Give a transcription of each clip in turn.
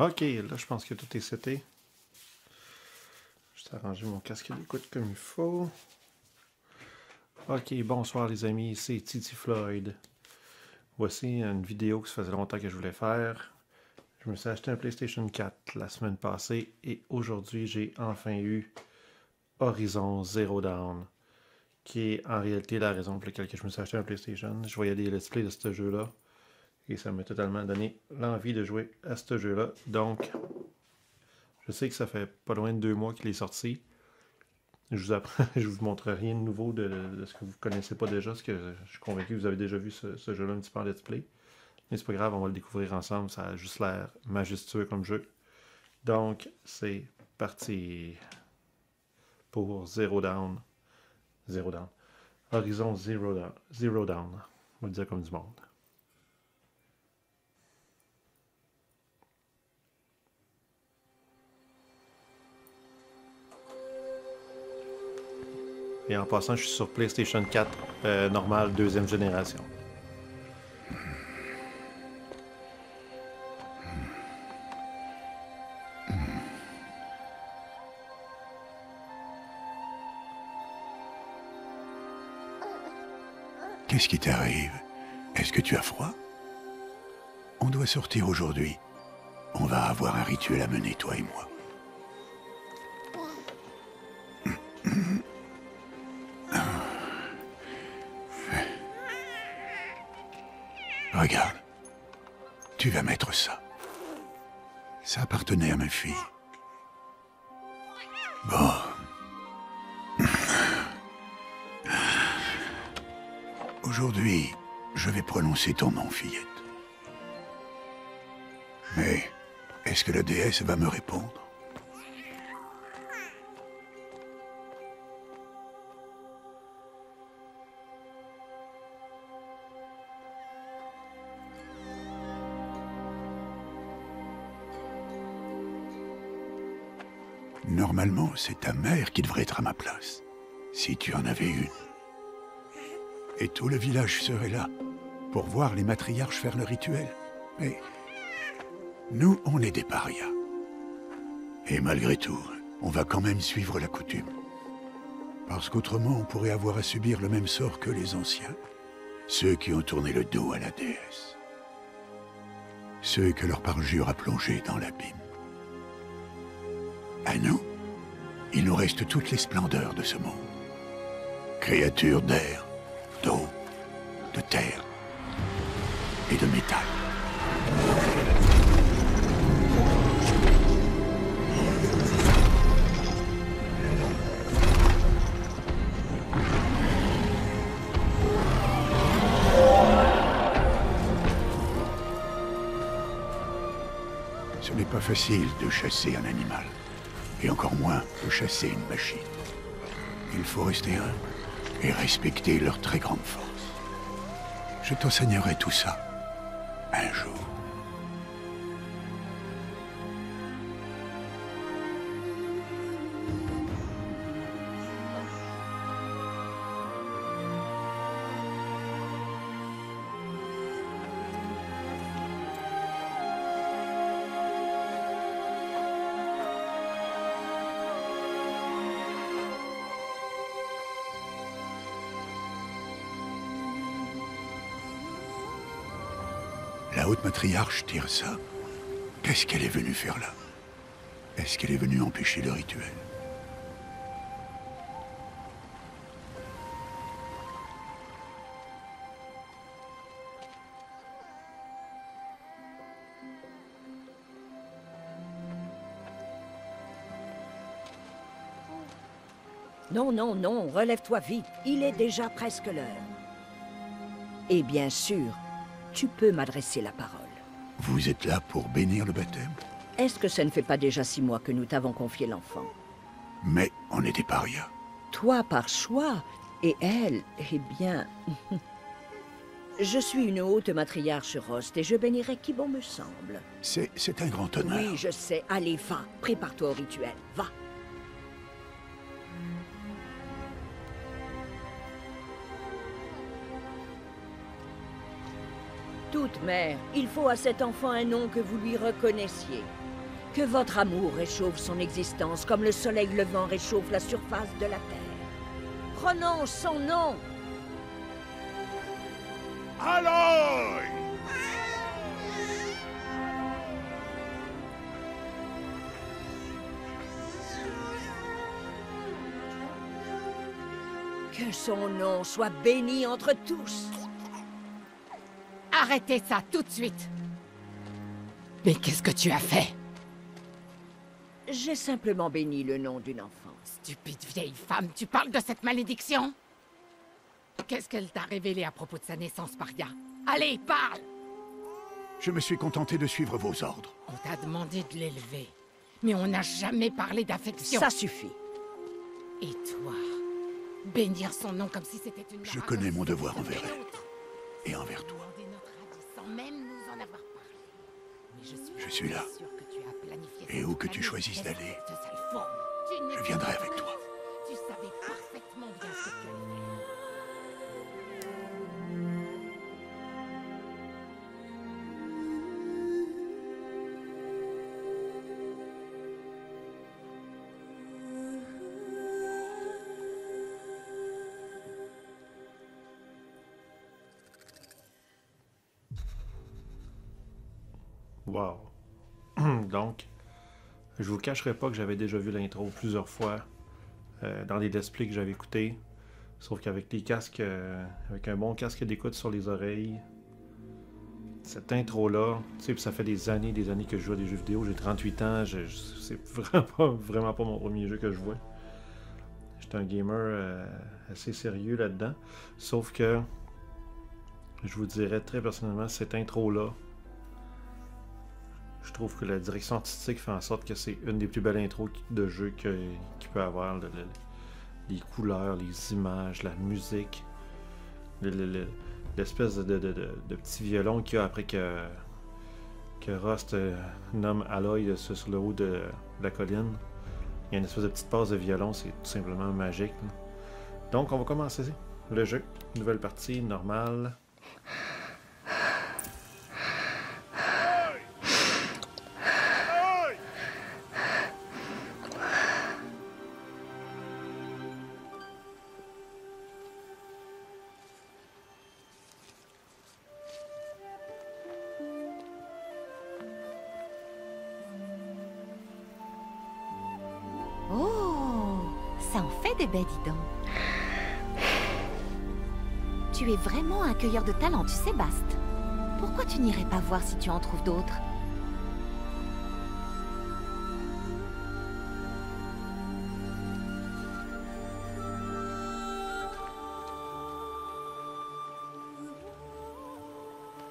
Ok, là, je pense que tout est seté. Juste arranger mon casque d'écoute comme il faut. Ok, bonsoir les amis, c'est Titi Floyd. Voici une vidéo que ça faisait longtemps que je voulais faire. Je me suis acheté un PlayStation 4 la semaine passée et aujourd'hui j'ai enfin eu Horizon Zero Dawn, qui est en réalité la raison pour laquelle je me suis acheté un PlayStation. Je voyais des let's play de ce jeu-là et ça m'a totalement donné l'envie de jouer à ce jeu-là. Donc, je sais que ça fait pas loin de deux mois qu'il est sorti. Je vous apprends, je vous montre rien de nouveau de, ce que vous connaissez pas déjà, ce que je suis convaincu que vous avez déjà vu ce, jeu-là un petit peu en let's play. Mais c'est pas grave, on va le découvrir ensemble. Ça a juste l'air majestueux comme jeu. Donc, c'est parti pour Zero Down. Zero Down. Horizon Zero Down. Zero Down. On va le dire comme du monde. Et en passant, je suis sur PlayStation 4 euh, normal deuxième génération. Qu'est-ce qui t'arrive? Est-ce que tu as froid? On doit sortir aujourd'hui. On va avoir un rituel à mener, toi et moi. Regarde. Tu vas mettre ça. Ça appartenait à ma fille. Bon. Aujourd'hui, je vais prononcer ton nom, fillette. Mais est-ce que la déesse va me répondre? C'est ta mère qui devrait être à ma place, si tu en avais une. Et tout le village serait là, pour voir les matriarches faire le rituel. Mais nous, on est des parias. Et malgré tout, on va quand même suivre la coutume. Parce qu'autrement, on pourrait avoir à subir le même sort que les anciens. Ceux qui ont tourné le dos à la déesse. Ceux que leur parjure a plongé dans l'abîme. À nous, il nous reste toutes les splendeurs de ce monde. Créatures d'air, d'eau, de terre et de métal. Ce n'est pas facile de chasser un animal et encore moins de chasser une machine. Il faut rester humble et respecter leur très grande force. Je t'enseignerai tout ça un jour. Matriarche ça. qu'est-ce qu'elle est venue faire là? Est-ce qu'elle est venue empêcher le rituel? Non, non, non, relève-toi vite. Il est déjà presque l'heure. Et bien sûr, tu peux m'adresser la parole. Vous êtes là pour bénir le baptême Est-ce que ça ne fait pas déjà six mois que nous t'avons confié l'enfant Mais on est des parias. Toi par choix, et elle, eh bien... je suis une haute matriarche Rost et je bénirai qui bon me semble. C'est un grand honneur. Oui, je sais. Allez, va. Prépare-toi au rituel. Va. Toute mère, il faut à cet enfant un nom que vous lui reconnaissiez. Que votre amour réchauffe son existence comme le soleil levant réchauffe la surface de la Terre. Prononce son nom Aloy Que son nom soit béni entre tous Arrêtez ça tout de suite Mais qu'est-ce que tu as fait? J'ai simplement béni le nom d'une enfant. Stupide vieille femme, tu parles de cette malédiction? Qu'est-ce qu'elle t'a révélé à propos de sa naissance, Paria Allez, parle Je me suis contenté de suivre vos ordres. On t'a demandé de l'élever, mais on n'a jamais parlé d'affection. Ça suffit. Et toi Bénir son nom comme si c'était une... Je connais mon devoir envers elle. Et envers toi. Même nous en avoir parlé. Mais je suis, Je suis là. que tu as planifié Et où que tu choisisses d'aller, je viendrai avec toi. Tu savais je vous cacherai pas que j'avais déjà vu l'intro plusieurs fois euh, dans les displays que j'avais écoutés. Sauf qu'avec les casques, euh, avec un bon casque d'écoute sur les oreilles, cette intro-là, tu sais, ça fait des années, des années que je joue à des jeux vidéo. J'ai 38 ans, c'est vraiment pas, vraiment pas mon premier jeu que je vois. J'étais un gamer euh, assez sérieux là-dedans. Sauf que, je vous dirais très personnellement, cette intro-là, je trouve que la direction artistique fait en sorte que c'est une des plus belles intros de jeu qu'il peut avoir. Le- le- les couleurs, les images, la musique, le- le- le- l'espèce de, petit violon qu'il y a après que, que Rust euh, nomme Aloy euh, sur, le haut de, la colline. Il y a une espèce de petite passe de violon, c'est tout simplement magique. Donc on va commencer le jeu. Nouvelle partie, normale. Vraiment un cueilleur de talent, tu sais, Bast. Pourquoi tu n'irais pas voir si tu en trouves d'autres?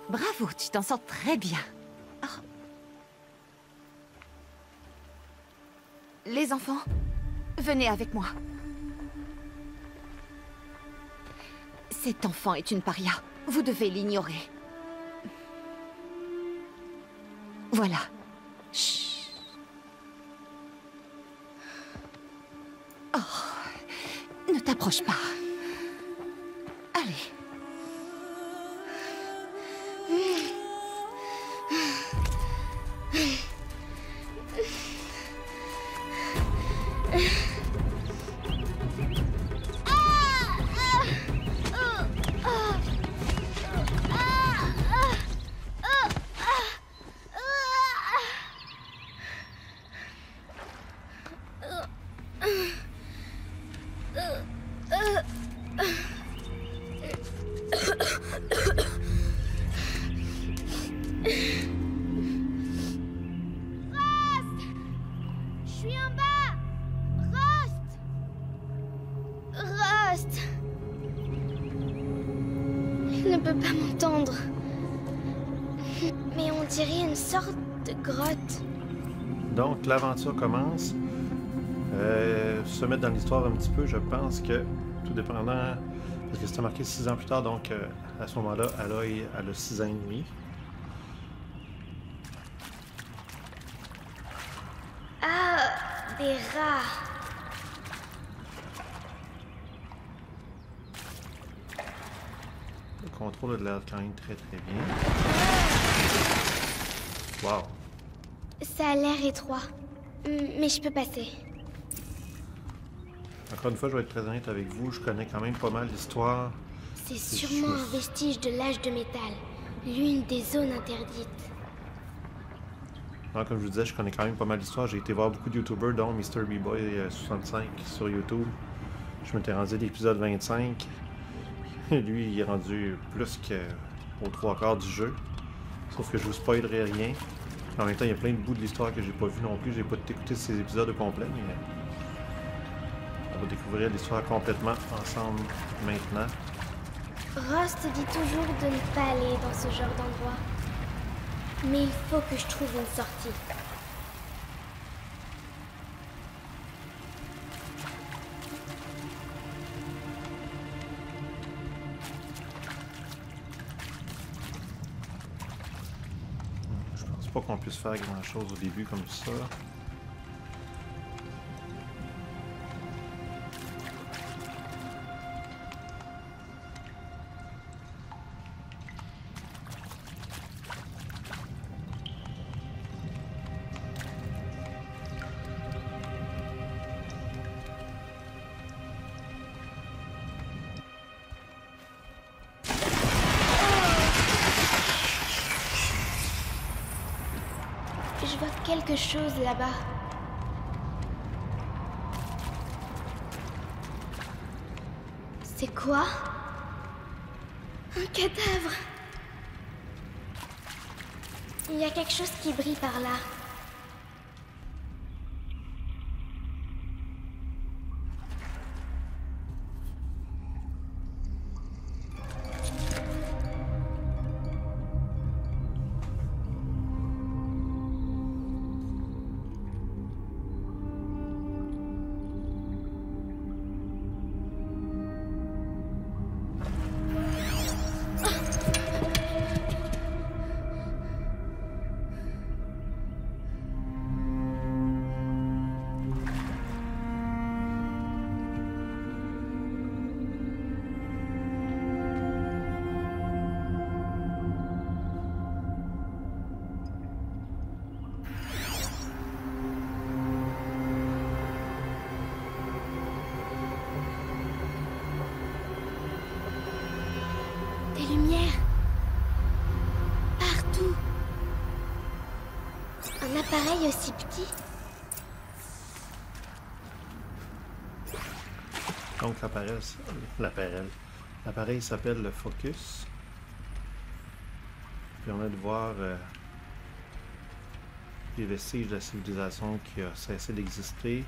Bravo, tu t'en sors très bien. Oh. Les enfants, venez avec moi. Cet enfant est une paria. Vous devez l'ignorer. Voilà. Chut. Oh, ne t'approche pas. L'aventure commence. Euh, se mettre dans l'histoire un petit peu, je pense que, tout dépendant, parce que c'était marqué 6 ans plus tard, donc euh, à ce moment-là, Aloy, elle a 6 ans et demi. Ah, des rats. Le contrôle quand même très très bien. Wow! Ça a l'air étroit. Mais je peux passer. Encore une fois, je vais être très honnête avec vous, je connais quand même pas mal l'histoire. C'est sûrement un vestige de l'âge de métal. L'une des zones interdites. Alors, comme je vous disais, je connais quand même pas mal l'histoire. J'ai été voir beaucoup de YouTubers, dont Mr. B-Boy65 sur YouTube. Je m'étais rendu à l'épisode 25. Lui, il est rendu plus qu'aux trois quarts du jeu. Sauf que je vous spoilerai rien. En même temps, il y a plein de bouts de l'histoire que j'ai pas vu non plus. J'ai pas écouté ces épisodes au complet, mais on va découvrir l'histoire complètement ensemble maintenant. Ross te dit toujours de ne pas aller dans ce genre d'endroit. Mais il faut que je trouve une sortie. Puisse faire grand chose au début comme ça. C'est quoi? Un cadavre. Il y a quelque chose qui brille par là. Aussi petit. Donc l'appareil, l'appareil, s'appelle le Focus. Permet de voir euh, les vestiges de la civilisation qui a cessé d'exister.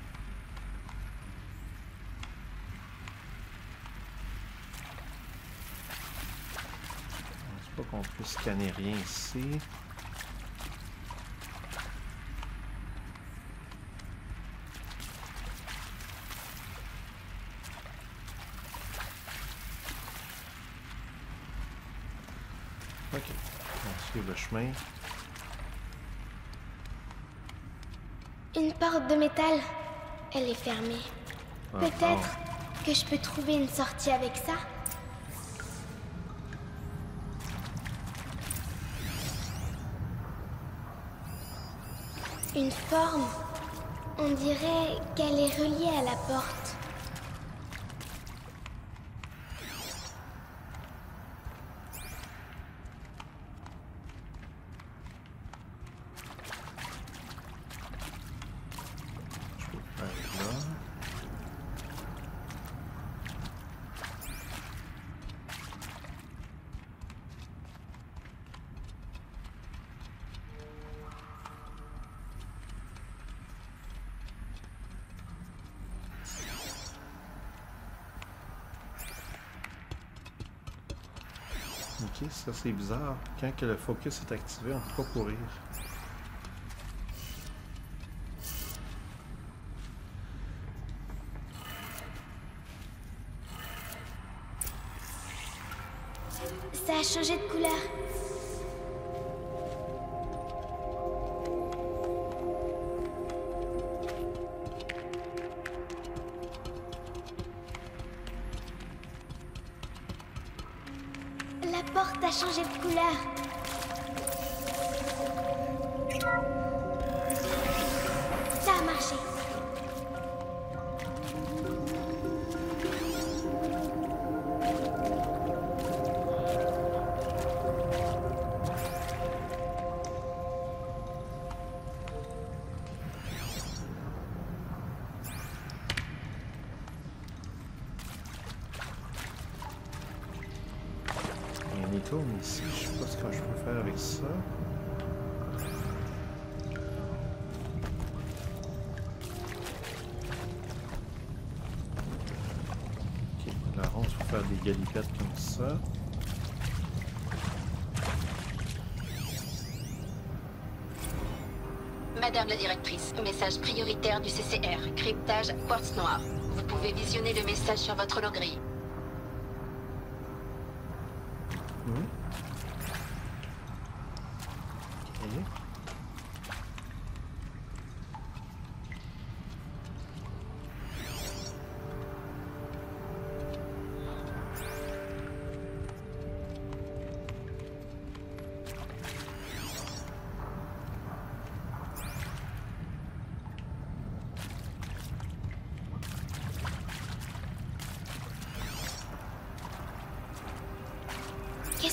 Je pense pas qu'on puisse scanner rien ici. Ok, on suit le chemin. Une porte de métal. Elle est fermée. Ah, Peut-être que je peux trouver une sortie avec ça. Une forme. On dirait qu'elle est reliée à la porte. Je peux faire là. Ok, ça c'est bizarre. Quand le focus est activé, on peut pas courir. Message prioritaire du CCR, cryptage quartz noir. Vous pouvez visionner le message sur votre logerie.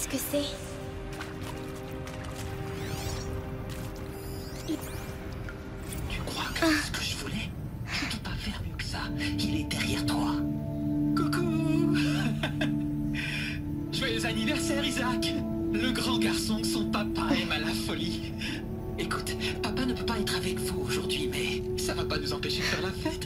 Que c'est Tu crois que c'est ce que je voulais? Je peux pas faire mieux que ça. Il est derrière toi. Coucou Joyeux anniversaire, Isaac Le grand garçon que son papa aime à la folie. Écoute, papa ne peut pas être avec vous aujourd'hui, mais ça va pas nous empêcher de faire la fête,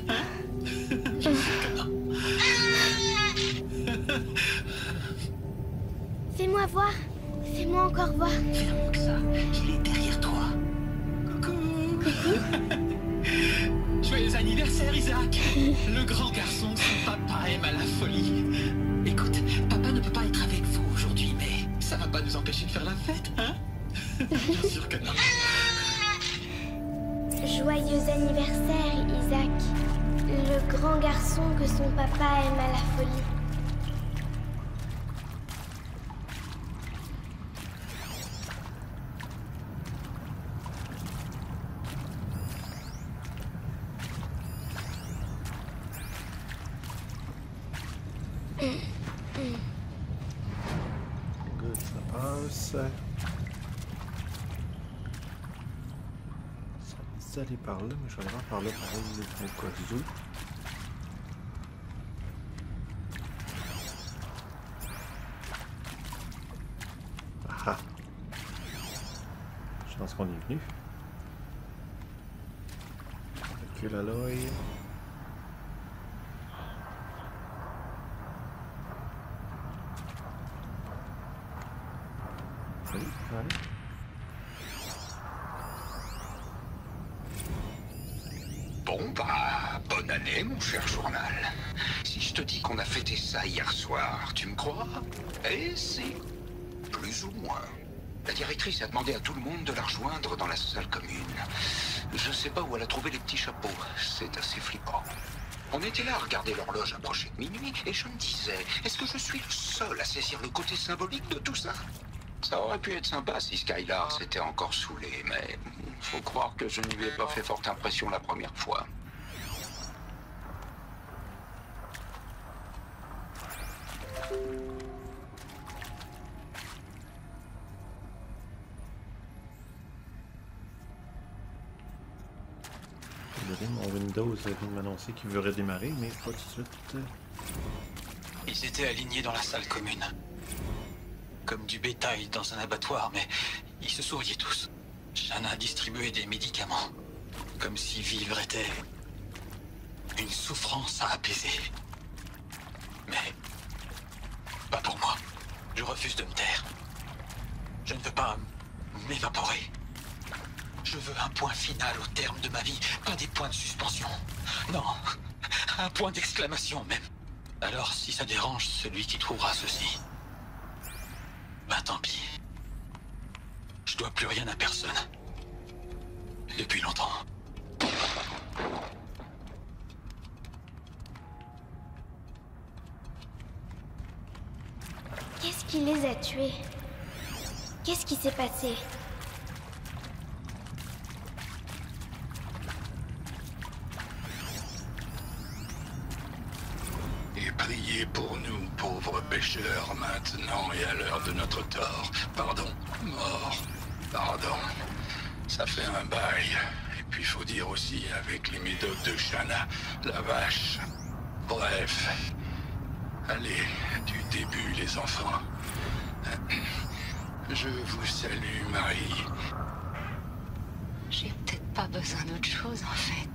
son papa aime à la folie. Ça d'aller par là, mais je vais aller par là pareil, au cas où. Ah ah. Recule à l'œil. Allez. Bon, bah, bonne année, mon cher journal. Si je te dis qu'on a fêté ça hier soir, tu me crois? Eh, si. Plus ou moins. La directrice a demandé à tout le monde de la rejoindre dans la salle commune. Je sais pas où elle a trouvé les petits chapeaux. C'est assez flippant. On était là à regarder l'horloge approcher de minuit et je me disais, est-ce que je suis le seul à saisir le côté symbolique de tout ça? Ça aurait pu être sympa si Skylar s'était encore saoulé, mais faut croire que je ne lui ai pas fait forte impression la première fois. Windows vient de qu'il redémarrer, mais suite. Ils étaient alignés dans la salle commune. Comme du bétail dans un abattoir, mais ils se souriaient tous. Shanna distribuait des médicaments. Comme si vivre était une souffrance à apaiser. Mais pas pour moi. Je refuse de me taire. Je ne veux pas m'évaporer. Je veux un point final au terme de ma vie, pas des points de suspension. Non, un point d'exclamation même. Alors si ça dérange celui qui trouvera ceci, bah tant pis. Je dois plus rien à personne. Depuis longtemps. Qu'est-ce qui les a tués? Qu'est-ce qui s'est passé? Priez pour nous, pauvres pécheurs, maintenant et à l'heure de notre tort. Pardon, mort. Pardon. Ça fait un bail. Et puis faut dire aussi avec les médocs de Shana, la vache. Bref. Allez, du début, les enfants. Je vous salue, Marie. J'ai peut-être pas besoin d'autre chose, en fait.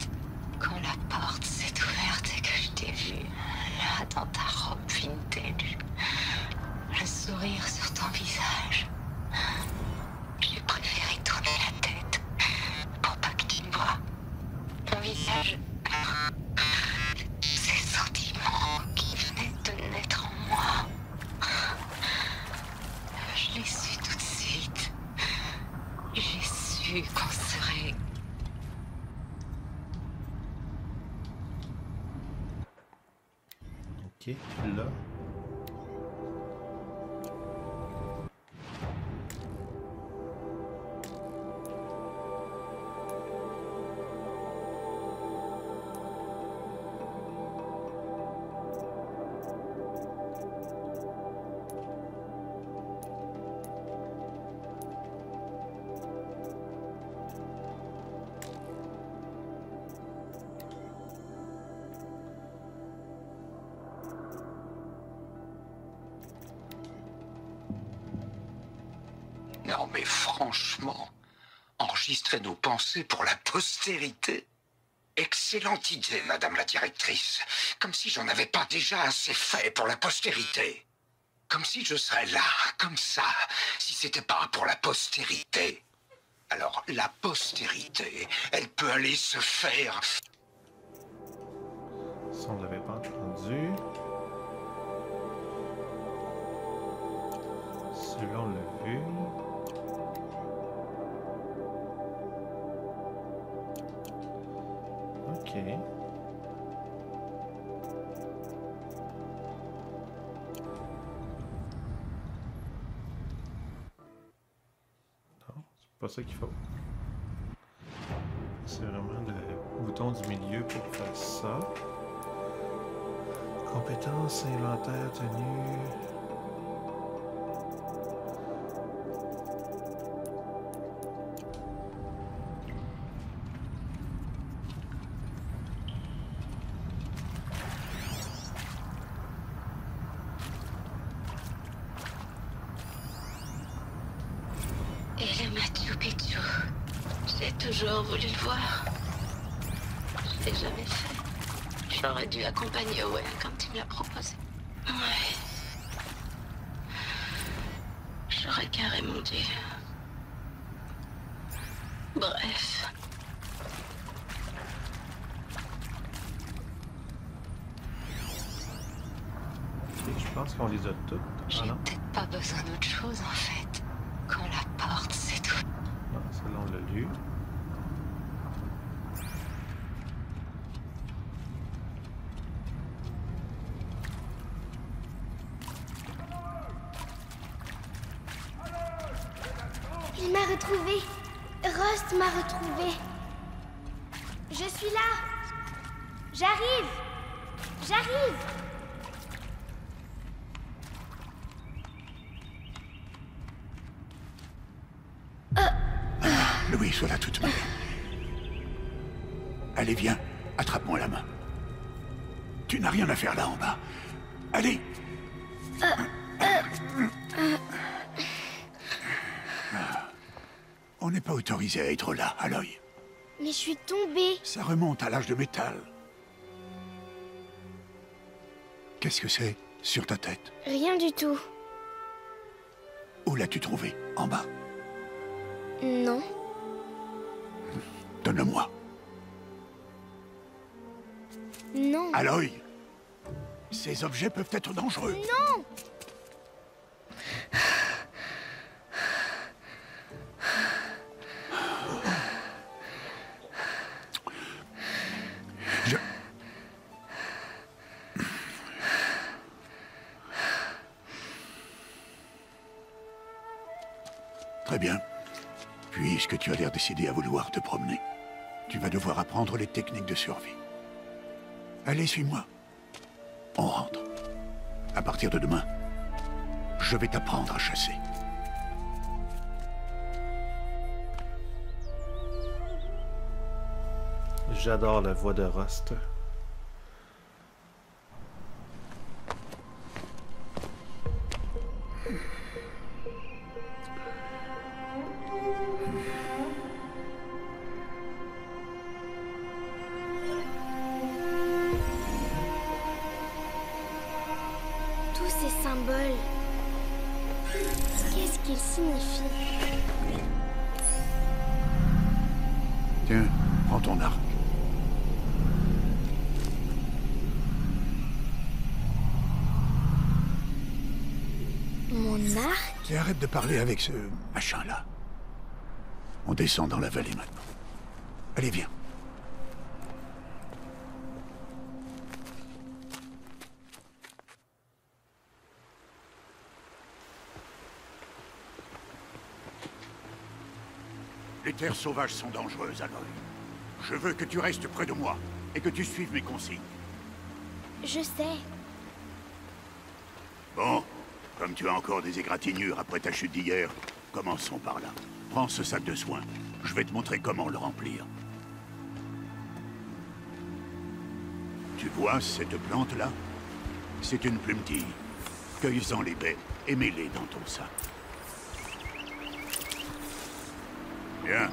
Excellente idée, madame la directrice. Comme si j'en avais pas déjà assez fait pour la postérité. Comme si je serais là, comme ça, si c'était pas pour la postérité. Alors, la postérité, elle peut aller se faire. Ça, on l'avait pas entendu. Celui-là, on l'a vu. C'est pas ça qu'il faut. C'est vraiment le bouton du milieu pour faire ça. Compétences, inventaire, tenue. J'arrive. Louis, voilà toute ma Allez, viens, attrape-moi la main. Tu n'as rien à faire là en bas. Allez On n'est pas autorisé à être là, à l'œil. Mais je suis tombée. Ça remonte à l'âge de métal. Qu'est-ce que c'est sur ta tête Rien du tout. Où l'as-tu trouvé En bas Non. Donne-le-moi. Non. L'œil Ces objets peuvent être dangereux. Non. À vouloir te promener, tu vas devoir apprendre les techniques de survie. Allez, suis-moi. On rentre. À partir de demain, je vais t'apprendre à chasser. J'adore la voix de Rust. Tiens, prends ton arc. Mon arc arrête de parler avec ce machin-là. On descend dans la vallée maintenant. Allez, viens. Terres sauvages sont dangereuses, Aloy. Je veux que tu restes près de moi et que tu suives mes consignes. Je sais. Bon, comme tu as encore des égratignures après ta chute d'hier, commençons par là. Prends ce sac de soins. Je vais te montrer comment le remplir. Tu vois cette plante-là? C'est une plumetille. Cueille-en les baies et mets-les dans ton sac. Bien.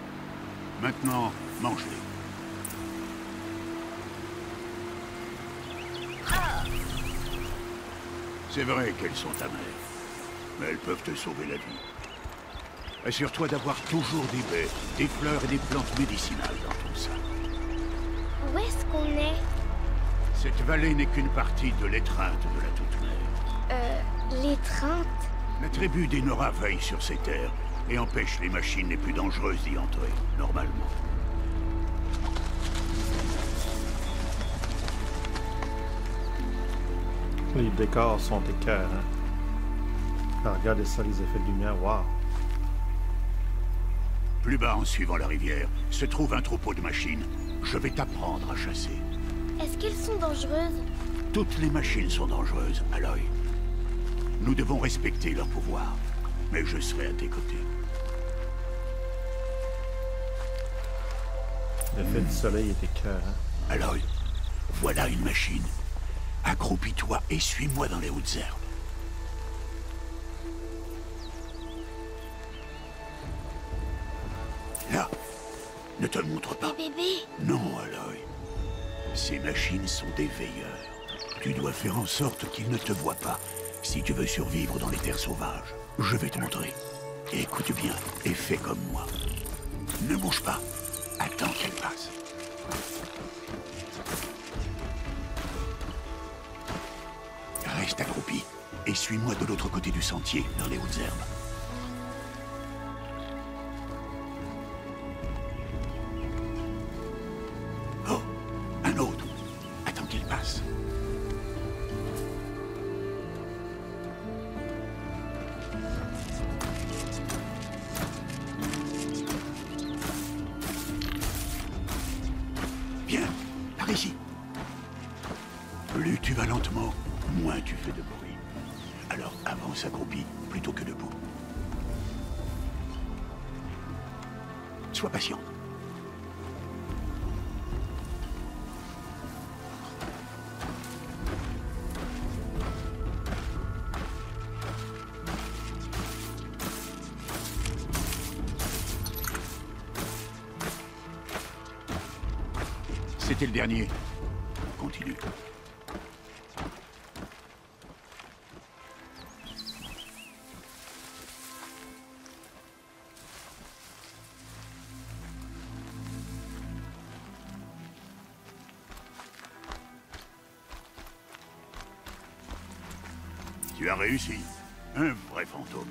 Maintenant, mange-les. C'est vrai qu'elles sont amères, mais elles peuvent te sauver la vie. Assure-toi d'avoir toujours des baies, des fleurs et des plantes médicinales dans ton sac. Où est-ce qu'on est? Cette vallée n'est qu'une partie de l'étreinte de la Toute-Mère. Euh, l'étreinte? La tribu des Nora veille sur ces terres et empêche les machines les plus dangereuses d'y entrer, normalement. Les décors sont écœurants. Ah, regardez ça, les effets de lumière, waouh. Plus bas, en suivant la rivière, se trouve un troupeau de machines. Je vais t'apprendre à chasser. Est-ce qu'elles sont dangereuses? Toutes les machines sont dangereuses, Aloy. Nous devons respecter leur pouvoir. Mais je serai à tes côtés. L'effet du soleil est écœurant. Aloy, voilà une machine. Accroupis-toi et suis-moi dans les hautes herbes. Là, ne te montre pas. Non, Aloy. Ces machines sont des veilleurs. Tu dois faire en sorte qu'ils ne te voient pas si tu veux survivre dans les terres sauvages. Je vais te montrer. Écoute bien et fais comme moi. Ne bouge pas. Attends qu'elle passe. Reste accroupi et suis-moi de l'autre côté du sentier, dans les hautes herbes. Dernier. Continue. Tu as réussi. Un vrai fantôme.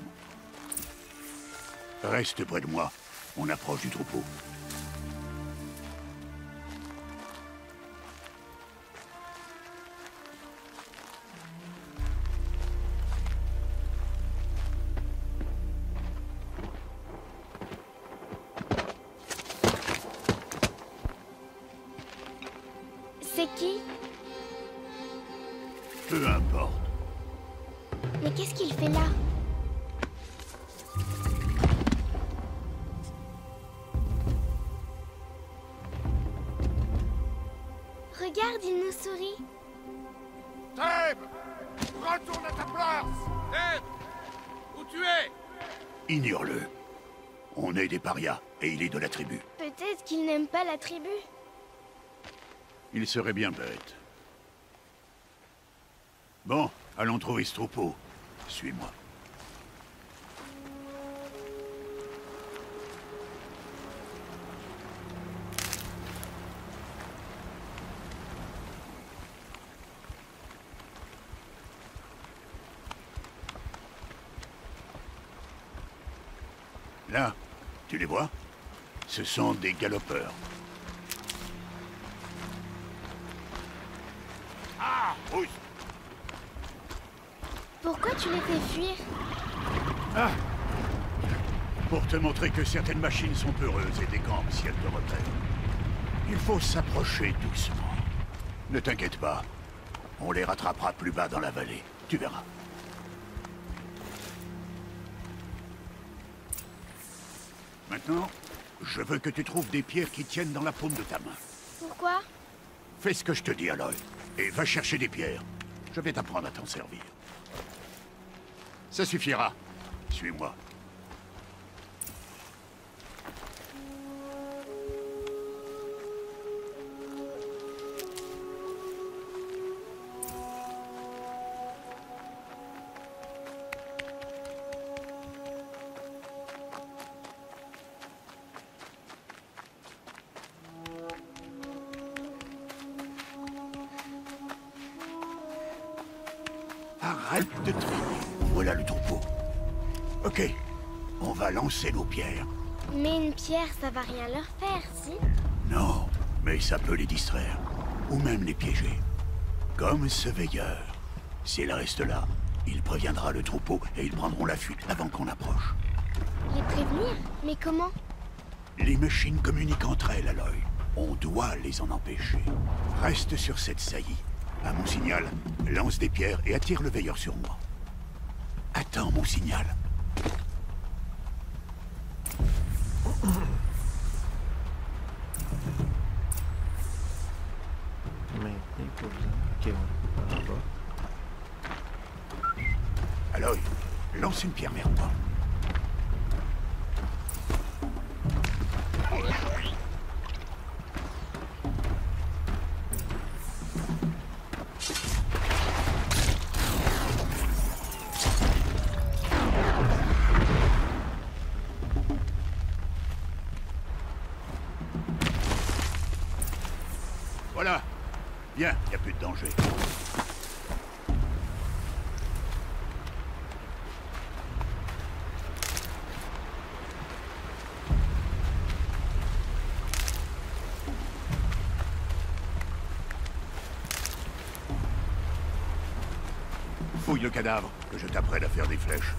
Reste près de moi. On approche du troupeau. Il serait bien bête. Bon, allons trouver ce troupeau. Suis-moi. Là, tu les vois? Ce sont des galopeurs. Ah Pousse Pourquoi tu les fais fuir Ah Pour te montrer que certaines machines sont peureuses et décampent si elles te repèrent. Il faut s'approcher doucement. Ne t'inquiète pas. On les rattrapera plus bas dans la vallée. Tu verras. Maintenant, je veux que tu trouves des pierres qui tiennent dans la paume de ta main. Pourquoi? Fais ce que je te dis, Aloy. Et va chercher des pierres. Je vais t'apprendre à t'en servir. Ça suffira. Suis-moi. Va rien leur faire, si Non, mais ça peut les distraire. Ou même les piéger. Comme ce veilleur. S'il reste là, il préviendra le troupeau et ils prendront la fuite avant qu'on approche. Les prévenir Mais comment Les machines communiquent entre elles, Aloy. On doit les en empêcher. Reste sur cette saillie. À mon signal, lance des pierres et attire le veilleur sur moi. Attends mon signal. Maintenez pour Ok, ouais. Par en bas. Aloy, lance une pierre vers moi. Voilà. Bien, il a plus de danger. Cadavre, que je t'apprenne à faire des flèches.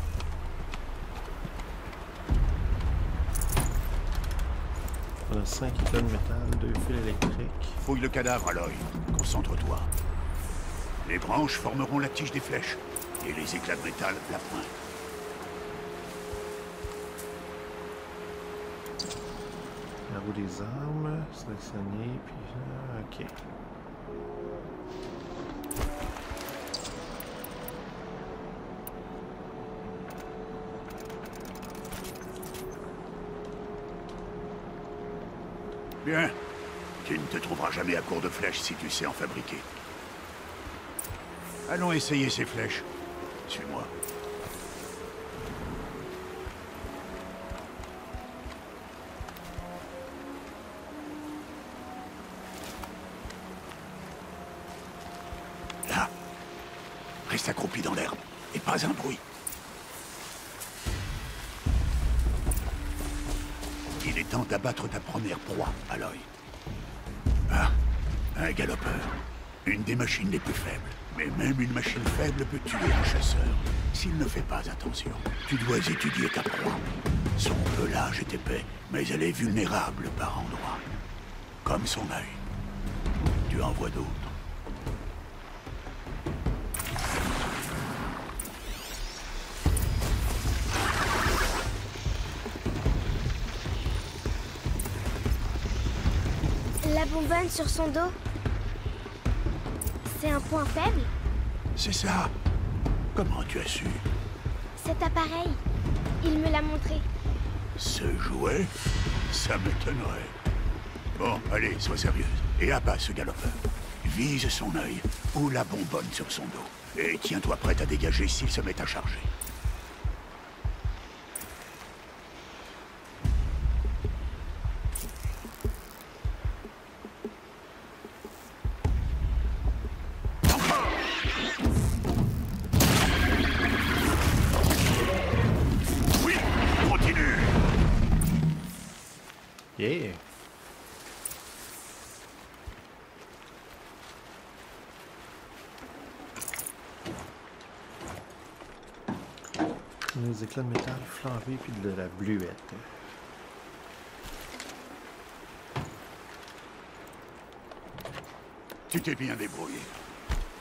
On a 5 états de métal, 2 fils électriques. Fouille le cadavre, Aloy. Concentre-toi. Les branches formeront la tige des flèches, et les éclats de métal la pointe. La roue des armes, sélectionner, puis... ah, ok. Bien. Tu ne te trouveras jamais à court de flèches si tu sais en fabriquer. Allons essayer ces flèches. Suis-moi. machine faible peut tuer un chasseur s'il ne fait pas attention. Tu dois étudier ta proie. Son pelage est épais, mais elle est vulnérable par endroits. Comme son œil. Tu en vois d'autres. La bombe sur son dos C'est un point faible? C'est ça. Comment tu as su? Cet appareil, il me l'a montré. Ce jouet Ça m'étonnerait. Bon, allez, sois sérieuse. Et abat ce galopeur. Vise son œil ou la bonbonne sur son dos. Et tiens-toi prête à dégager s'il se met à charger. Bluette. Tu t'es bien débrouillé.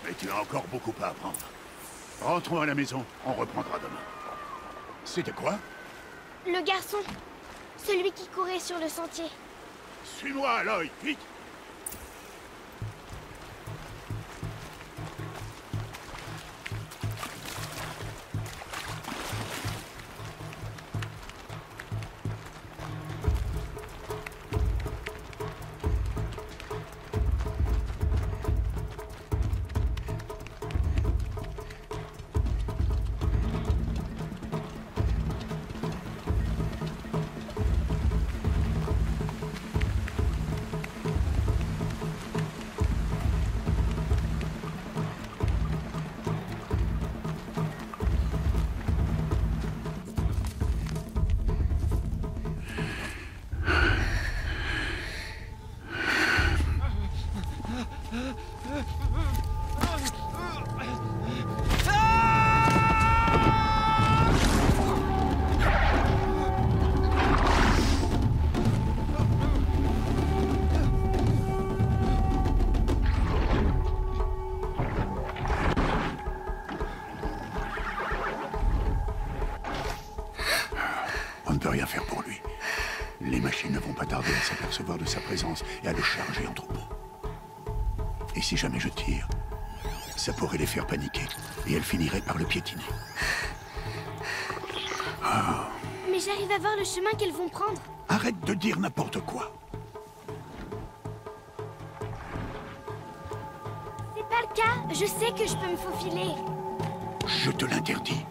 Mais tu as encore beaucoup à apprendre. Rentrons à la maison, on reprendra demain. C'était quoi? Le garçon, celui qui courait sur le sentier. Suis-moi, Aloy, vite si jamais je tire, ça pourrait les faire paniquer et elles finiraient par le piétiner. Mais j'arrive à voir le chemin qu'elles vont prendre. Arrête de dire n'importe quoi. C'est pas le cas. Je sais que je peux me faufiler. Je te l'interdis.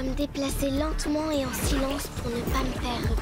Dois me déplacer lentement et en silence pour ne pas me faire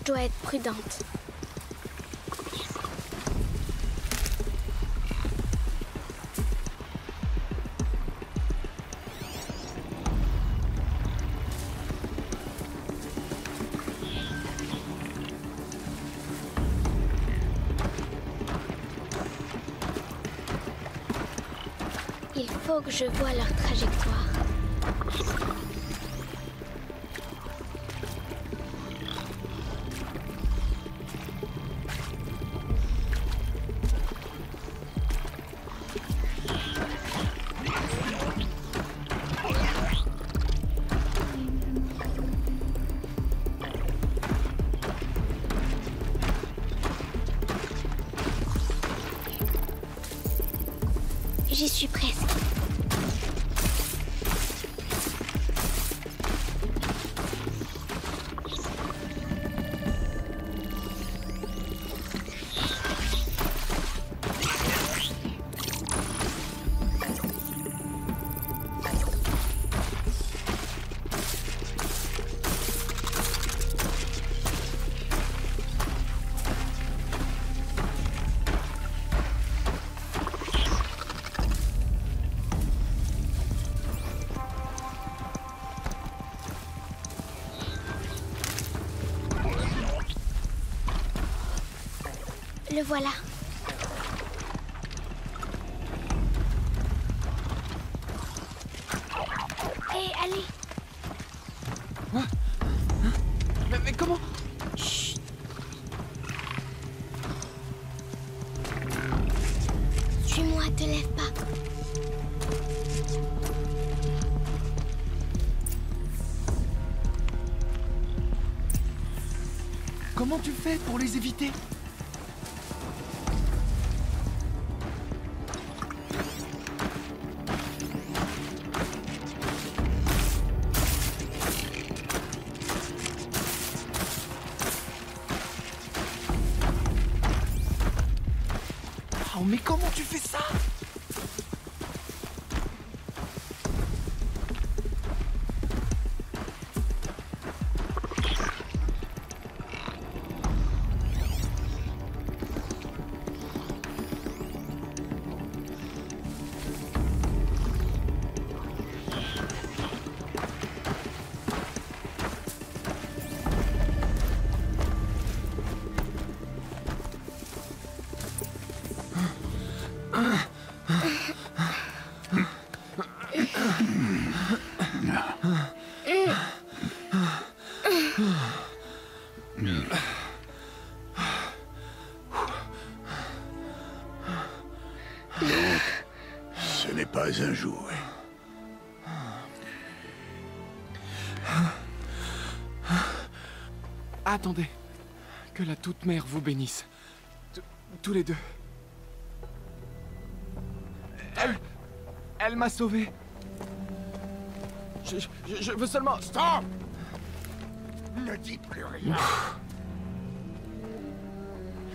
Je dois être prudente. Il faut que je voie leur trajectoire. Le voilà. Hé, allez, Mais, mais comment suis-moi, te lève pas. Comment tu fais pour les éviter? Attendez. Que la toute mère vous bénisse. Tous les deux. Elle. Elle m'a sauvé. Je veux seulement. Stop Ne dis plus rien.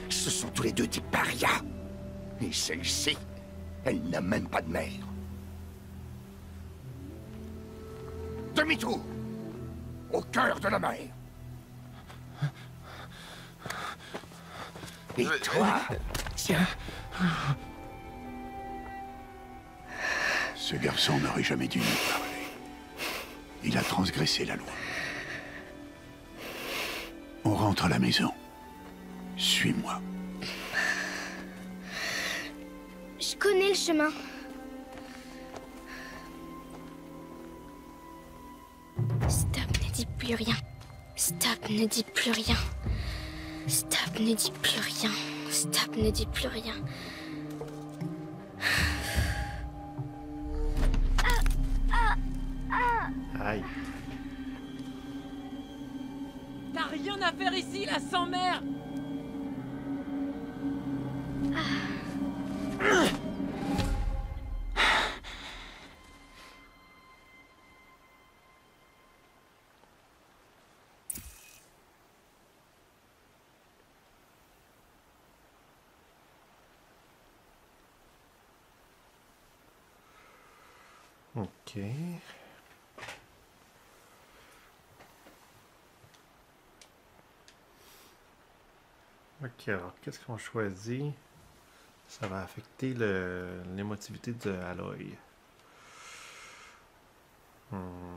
Ce sont tous les deux des parias. Et celle-ci, elle n'a même pas de mère. Demi-tour Au cœur de la mer Et toi Tiens, Ce garçon n'aurait jamais dû nous parler. Il a transgressé la loi. On rentre à la maison. Suis-moi. Je connais le chemin. Stop, ne dis plus rien. Stop, ne dis plus rien. Stop, ne dis plus rien. Stop, ne dis plus rien. Aïe. T'as rien à faire ici, la sans-mère Ok. Alors qu'est-ce qu'on choisit? Ça va affecter l'émotivité de Aloy. Hmm.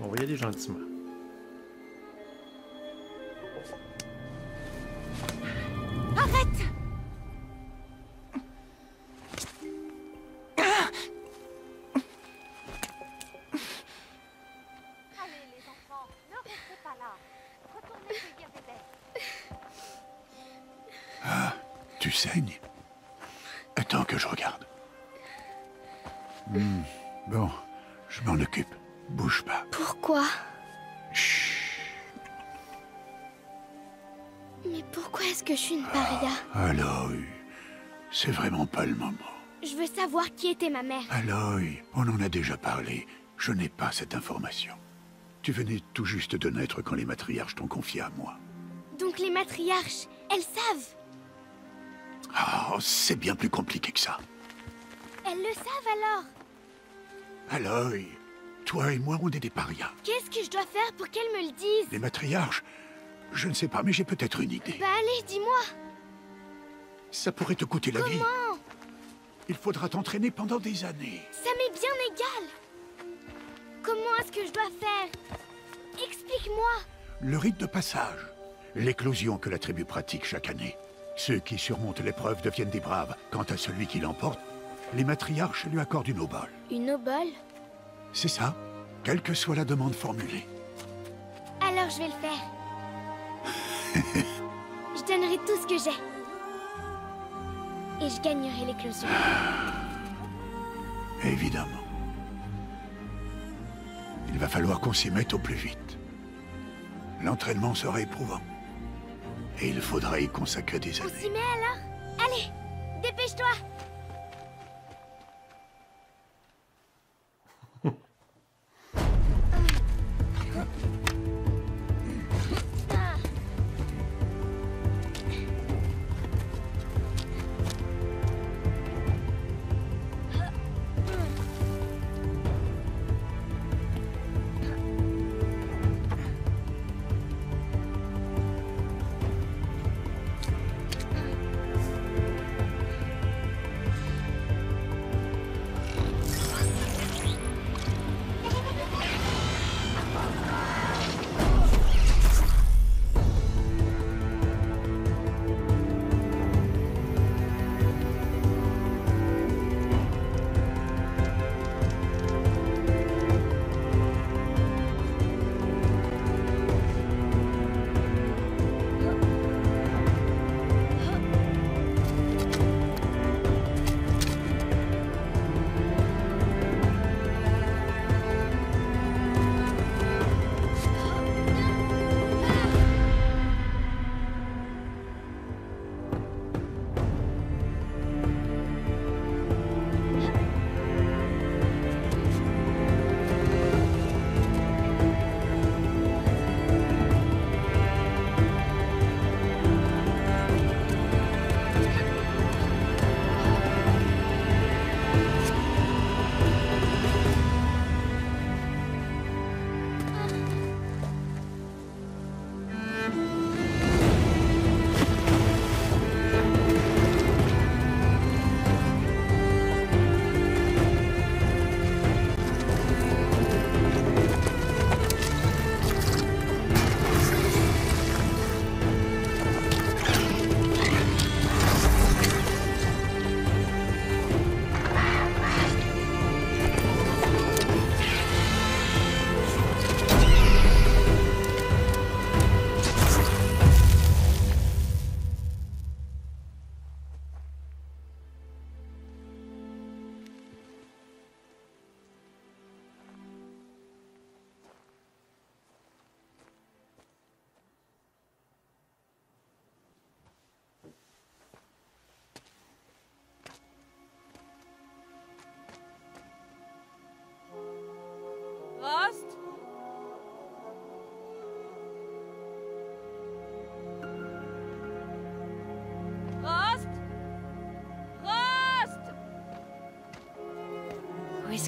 On va y aller gentiment. Pas le moment. Je veux savoir qui était ma mère. Aloy, on en a déjà parlé. Je n'ai pas cette information. Tu venais tout juste de naître quand les matriarches t'ont confié à moi. Donc les matriarches, elles savent Ah, c'est bien plus compliqué que ça. Elles le savent alors Aloy, toi et moi, on est des parias. Qu'est-ce que je dois faire pour qu'elles me le disent? Les matriarches, je ne sais pas, mais j'ai peut-être une idée. Bah allez, dis-moi Ça pourrait te coûter la vie. Il faudra t'entraîner pendant des années. Ça m'est bien égal Comment est-ce que je dois faire? Explique-moi Le rite de passage, l'éclosion que la tribu pratique chaque année. Ceux qui surmontent l'épreuve deviennent des braves. Quant à celui qui l'emporte, les matriarches lui accordent une obole. Une obole? C'est ça, quelle que soit la demande formulée. Alors je vais le faire. je donnerai tout ce que j'ai. Et je gagnerai l'éclosion. Évidemment. Il va falloir qu'on s'y mette au plus vite. L'entraînement sera éprouvant. Et il faudra y consacrer des On années. s'y met alors? Allez, dépêche-toi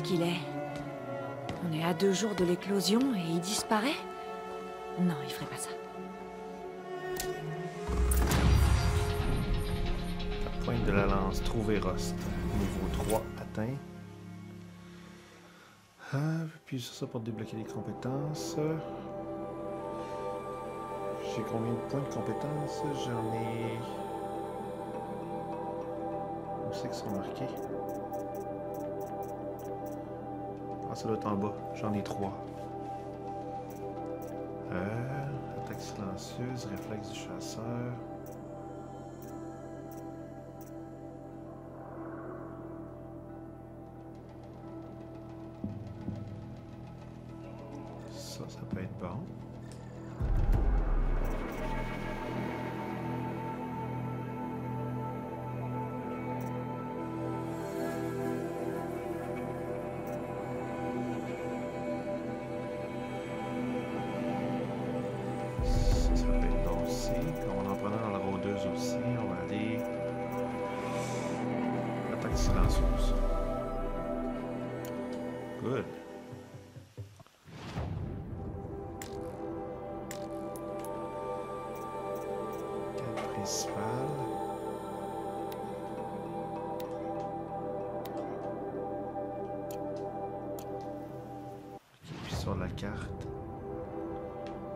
qu'il est On est à deux jours de l'éclosion et il disparaît Non, il ferait pas ça. Pointe de la lance, trouver Rost. Niveau 3 atteint. Ah, puis ça, ça pour débloquer les compétences. J'ai combien de points de compétences? J'en ai. Où c'est qu'ils sont marqués? Doit être en bas. J'en ai 3. Euh, attaque silencieuse, réflexe du chasseur. Carte.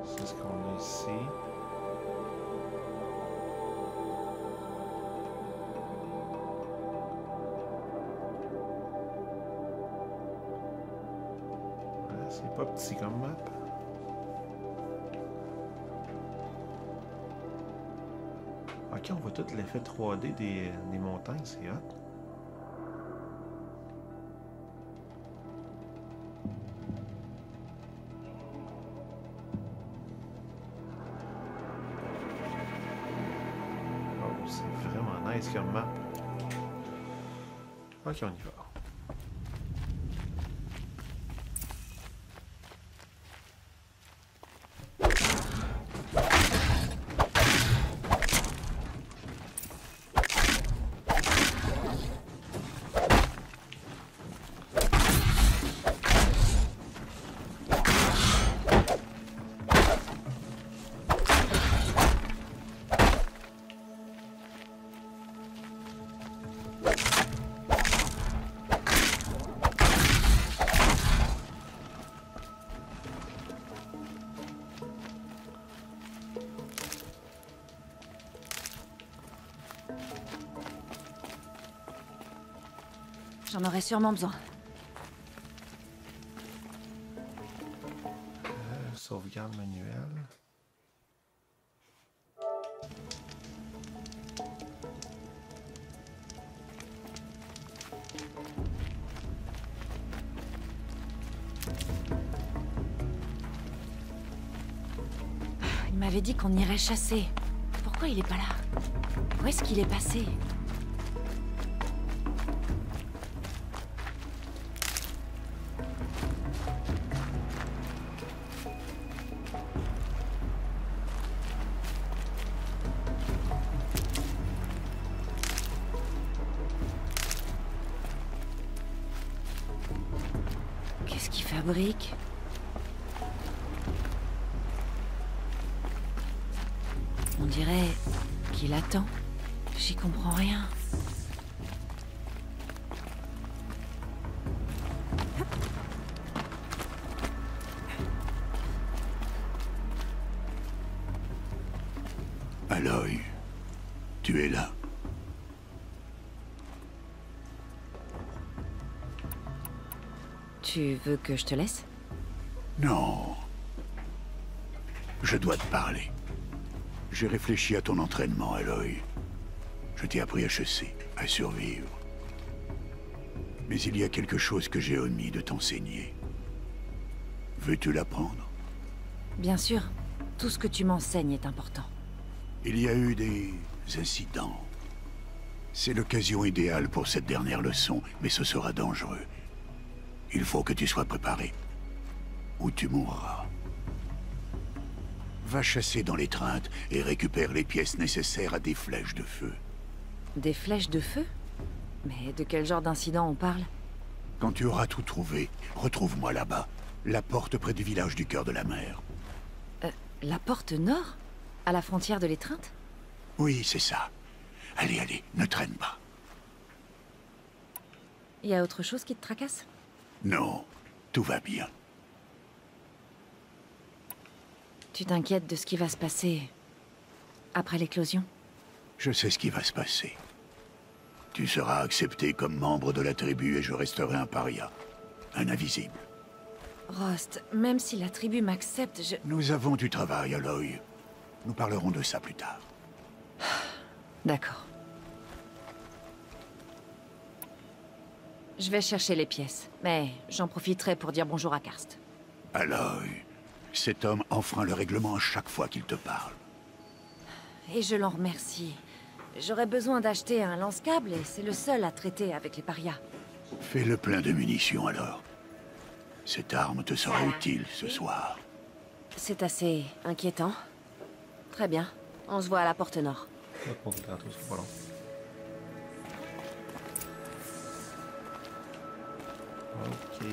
C'est ce qu'on a ici. Ouais, c'est pas petit comme map. Ok, on voit tout l'effet 3D des, des montagnes, c'est hot. Ok, on y J'en aurais sûrement besoin. Euh, sauvegarde manuelle. Il m'avait dit qu'on irait chasser. Pourquoi il est pas là? Où est-ce qu'il est passé? Tu veux que je te laisse? Non. Je dois te parler. J'ai réfléchi à ton entraînement, Aloy. Je t'ai appris à chasser, à survivre. Mais il y a quelque chose que j'ai omis de t'enseigner. Veux-tu l'apprendre? Bien sûr. Tout ce que tu m'enseignes est important. Il y a eu des incidents. C'est l'occasion idéale pour cette dernière leçon, mais ce sera dangereux. Il faut que tu sois préparé. Ou tu mourras. Va chasser dans l'étreinte et récupère les pièces nécessaires à des flèches de feu. Des flèches de feu? Mais de quel genre d'incident on parle? Quand tu auras tout trouvé, retrouve-moi là-bas. La porte près du village du cœur de la mer. Euh, la porte nord? À la frontière de l'étreinte? Oui, c'est ça. Allez, allez, ne traîne pas. Y a autre chose qui te tracasse? Non, tout va bien. Tu t'inquiètes de ce qui va se passer après l'éclosion? Je sais ce qui va se passer. Tu seras accepté comme membre de la tribu et je resterai un paria. Un invisible. Rost, même si la tribu m'accepte, je... Nous avons du travail, Aloy. Nous parlerons de ça plus tard. D'accord. Je vais chercher les pièces, mais j'en profiterai pour dire bonjour à Karst. Aloy, cet homme enfreint le règlement à chaque fois qu'il te parle. Et je l'en remercie. J'aurais besoin d'acheter un lance-câble et c'est le seul à traiter avec les parias. Fais le plein de munitions alors. Cette arme te sera utile ce soir. C'est assez inquiétant. Très bien. On se voit à la porte nord. Ok.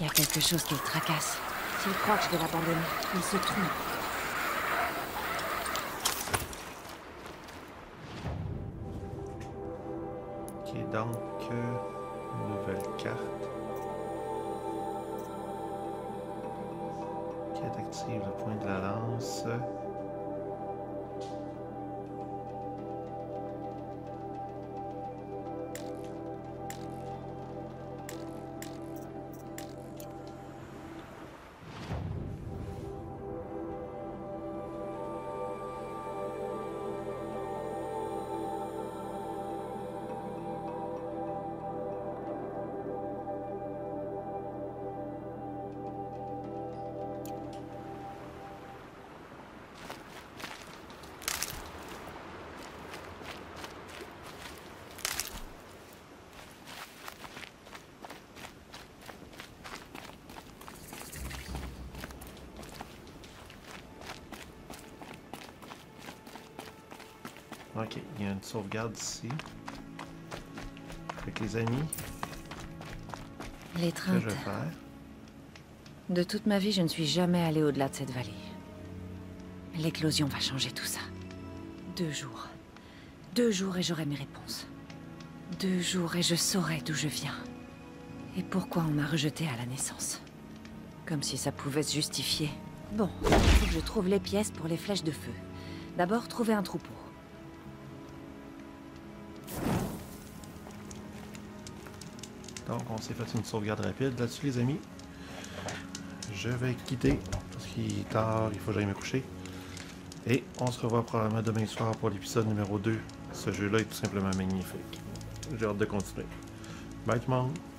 Il y a quelque chose qui le tracasse. S'il croit que je vais l'abandonner, il se trompe. Ok, donc, euh, nouvelle carte. Active le point de la lance. Sauvegarde ici. Avec les amis, que L'étreinte. je vais faire. De toute ma vie, je ne suis jamais allée au-delà de cette vallée. L'éclosion va changer tout ça. Deux jours. Deux jours et j'aurai mes réponses. Deux jours et je saurai d'où je viens. Et pourquoi on m'a rejetée à la naissance. Comme si ça pouvait se justifier. Bon, il faut que je trouve les pièces pour les flèches de feu. D'abord, trouver un troupeau. Donc, on s'est fait une sauvegarde rapide là-dessus, les amis. Je vais quitter parce qu'il est tard, il faut que j'aille me coucher. Et on se revoit probablement demain soir pour l'épisode numéro 2. Ce jeu-là est tout simplement magnifique. J'ai hâte de continuer. Bye tout le monde!